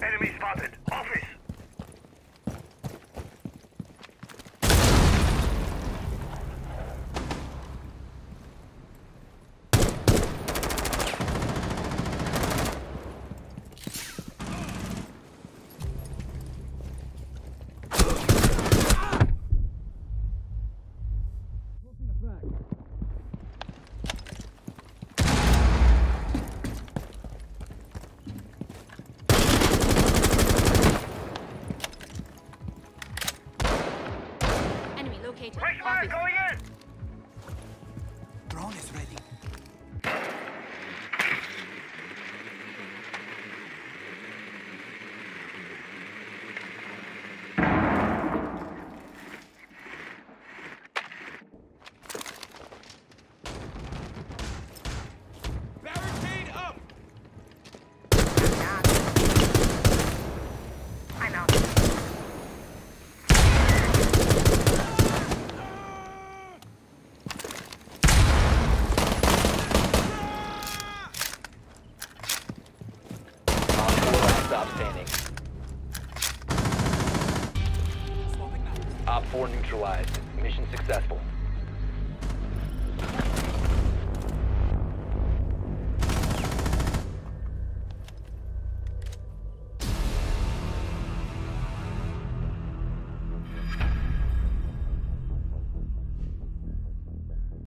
Enemy spotted. Office. Back. Located. Fresh fire going in! Drone is ready. Stop standing. Op 4 neutralized. Mission successful.